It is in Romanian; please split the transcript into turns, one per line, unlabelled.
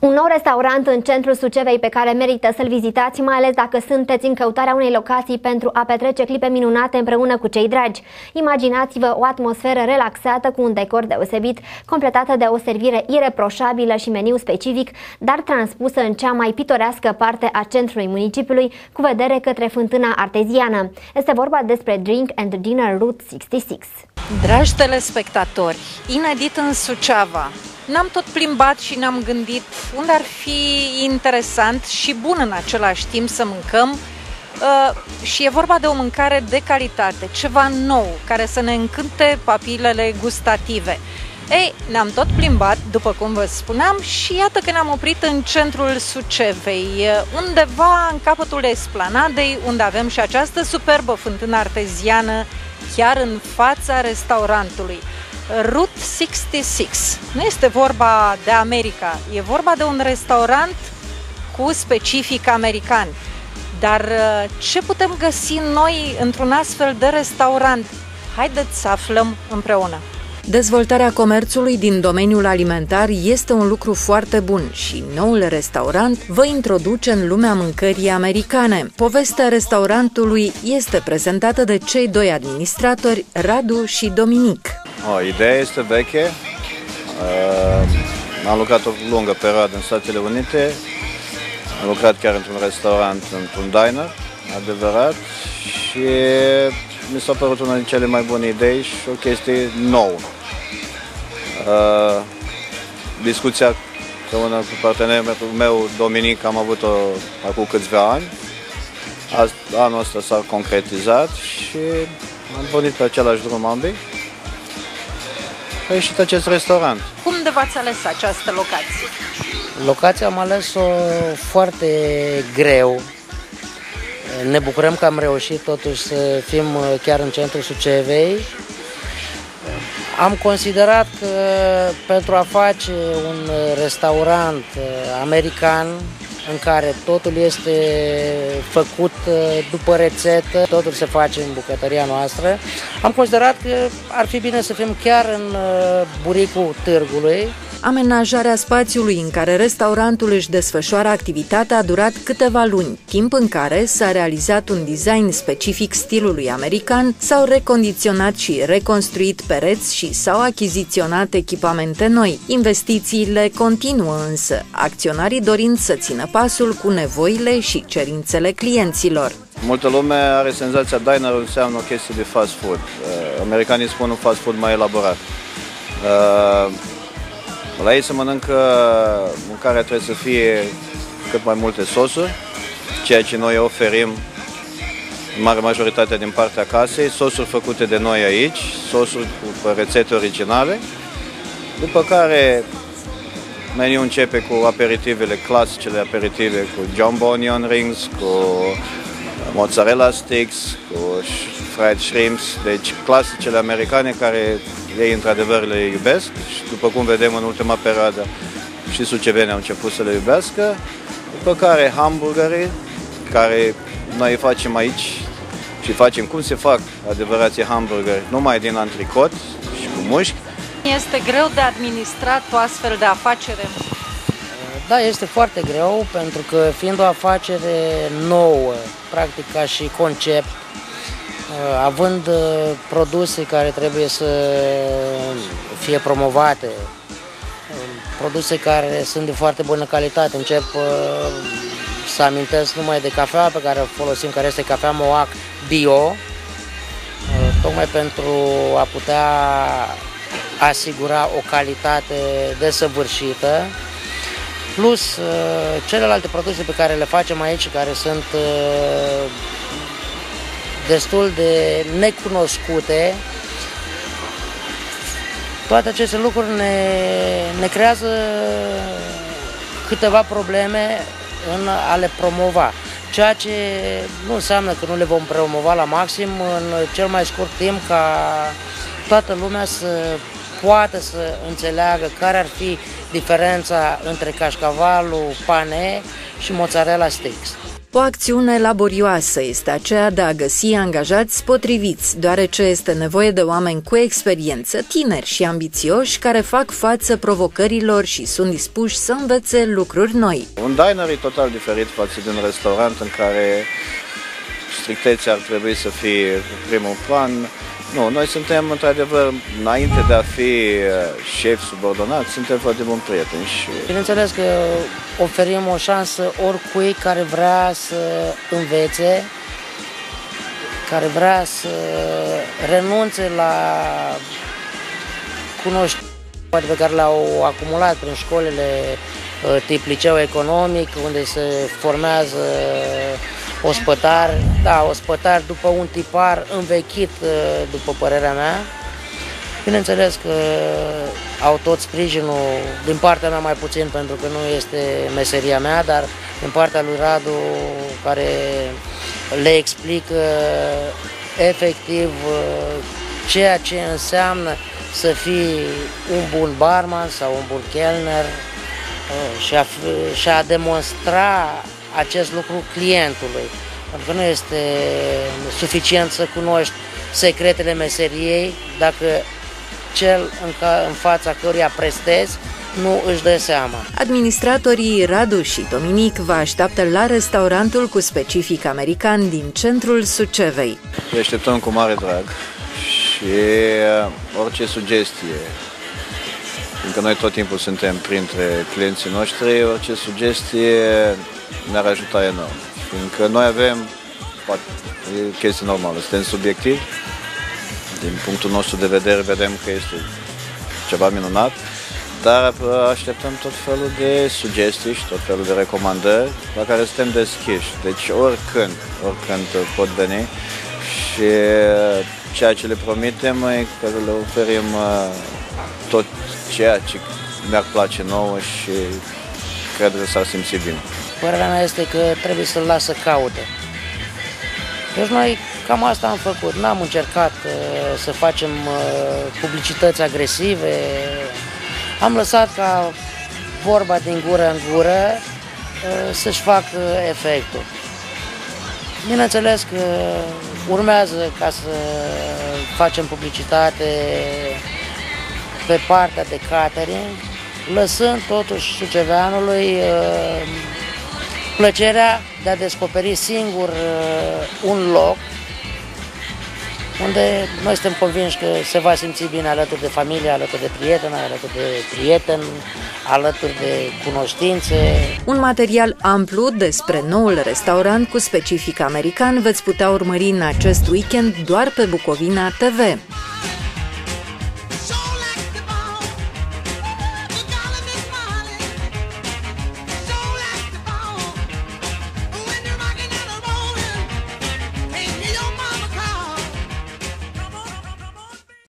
Un nou restaurant în centrul Sucevei pe care merită să-l vizitați, mai ales dacă sunteți în căutarea unei locații pentru a petrece clipe minunate împreună cu cei dragi. Imaginați-vă o atmosferă relaxată cu un decor deosebit, completată de o servire ireproșabilă și meniu specific, dar transpusă în cea mai pitorească parte a centrului municipiului, cu vedere către fântâna arteziană. Este vorba despre Drink and Dinner Route 66.
Dragi telespectatori, inedit în Suceava, ne-am tot plimbat și ne-am gândit unde ar fi interesant și bun în același timp să mâncăm uh, și e vorba de o mâncare de calitate, ceva nou, care să ne încânte papilele gustative. Ei, ne-am tot plimbat, după cum vă spuneam, și iată că ne-am oprit în centrul Sucevei, uh, undeva în capătul esplanadei, unde avem și această superbă fântână arteziană, chiar în fața restaurantului. Route 66. Nu este vorba de America, e vorba de un restaurant cu specific american. Dar uh, ce putem găsi noi într-un astfel de restaurant? Haideți să aflăm împreună. Dezvoltarea comerțului din domeniul alimentar este un lucru foarte bun și noul restaurant vă introduce în lumea mâncării americane. Povestea restaurantului este prezentată de cei doi administratori, Radu și Dominic.
O, ideea este veche. Uh, am lucrat o lungă perioadă în Statele Unite. Am lucrat chiar într-un restaurant, într-un diner, adevărat. Și mi s-a părut una din cele mai bune idei și o chestie nouă. Uh, discuția împreună cu partenerul meu, Dominic, am avut-o acum câțiva ani. Anul ăsta s-a concretizat și am pornit pe același drum ambii a ieșit acest restaurant.
Cum de v-ați ales această locație?
Locația am ales-o foarte greu. Ne bucurăm că am reușit totuși să fim chiar în centrul Sucevei. Am considerat că pentru a face un restaurant american în care totul este făcut uh, după rețetă, totul se face în bucătăria noastră. Am considerat că ar fi bine să fim chiar în uh, buricul târgului,
Amenajarea spațiului în care restaurantul își desfășoară activitatea a durat câteva luni, timp în care s-a realizat un design specific stilului american, s-au recondiționat și reconstruit pereți și s-au achiziționat echipamente noi. Investițiile continuă însă, acționarii dorind să țină pasul cu nevoile și cerințele clienților.
Multă lume are senzația diner înseamnă o chestie de fast food. Uh, americanii spun un fast food mai elaborat. Uh, la ei se mănâncă mâncarea trebuie să fie cât mai multe sosuri, ceea ce noi oferim în mare majoritate din partea casei, sosuri făcute de noi aici, sosuri cu rețete originale, după care meniul începe cu aperitivele, clasicele aperitive, cu jumbo onion rings, cu mozzarella sticks, cu fried shrimps, deci clasicele americane care ei într-adevăr le iubesc și după cum vedem în ultima perioadă și sucevenii au început să le iubească, după care hamburgeri care noi facem aici și facem cum se fac adevărații hamburgeri, numai din antricot și cu mușchi.
Este greu de administrat o astfel de afacere?
Da, este foarte greu pentru că fiind o afacere nouă, practic ca și concept, Uh, având uh, produse care trebuie să fie promovate, uh, produse care sunt de foarte bună calitate, încep să amintesc numai de cafea pe care o folosim, care este cafea Moac Bio, tocmai pentru a putea asigura o calitate desăvârșită, plus celelalte produse pe care le facem aici, care sunt destul de necunoscute. Toate aceste lucruri ne, ne creează câteva probleme în a le promova. Ceea ce nu înseamnă că nu le vom promova la maxim în cel mai scurt timp ca toată lumea să poată să înțeleagă care ar fi diferența între cașcavalul pane și mozzarella sticks.
O acțiune laborioasă este aceea de a găsi angajați potriviți, deoarece este nevoie de oameni cu experiență, tineri și ambițioși, care fac față provocărilor și sunt dispuși să învețe lucruri noi.
Un diner e total diferit față de un restaurant în care strictețea ar trebui să fie primul plan, nu, noi suntem într-adevăr, înainte de a fi uh, șef subordonat, suntem foarte buni prieteni. Și...
Bineînțeles că oferim o șansă oricui care vrea să învețe, care vrea să renunțe la cunoștințe pe care le-au acumulat prin școlile uh, tip liceu economic, unde se formează ospătar, da, ospătar după un tipar învechit, uh, după părerea mea. Bineînțeles că au tot sprijinul, din partea mea mai puțin, pentru că nu este meseria mea, dar din partea lui Radu, care le explică efectiv uh, ceea ce înseamnă să fii un bun barman sau un bun kelner uh, și a, și a demonstra acest lucru clientului. Pentru că nu este suficient să cunoști secretele meseriei dacă cel în, ca, în fața căruia prestezi nu își dă seama.
Administratorii Radu și Dominic vă așteaptă la restaurantul cu specific american din centrul Sucevei.
Îi așteptăm cu mare drag și uh, orice sugestie Fiindcă noi tot timpul suntem printre clienții noștri, orice sugestie ne-ar ajuta enorm. Fiindcă noi avem, poate, e chestie normală, suntem subiectivi, din punctul nostru de vedere vedem că este ceva minunat, dar așteptăm tot felul de sugestii și tot felul de recomandări la care suntem deschiși. Deci oricând, oricând pot veni și ceea ce le promitem e că le oferim uh, tot ceea ce mi-ar place nouă și cred că s-ar simți bine.
Părerea mea este că trebuie să-l lasă caute. Deci noi cam asta am făcut. N-am încercat uh, să facem uh, publicități agresive. Am lăsat ca vorba din gură în gură uh, să-și facă efectul. Bineînțeles că urmează ca să facem publicitate pe partea de catering, lăsând totuși suceveanului uh, plăcerea de a descoperi singur uh, un loc unde noi suntem convinși că se va simți bine alături de familie, alături de prieteni, alături de prieteni, alături de cunoștințe.
Un material amplu despre noul restaurant cu specific american veți putea urmări în acest weekend doar pe Bucovina TV.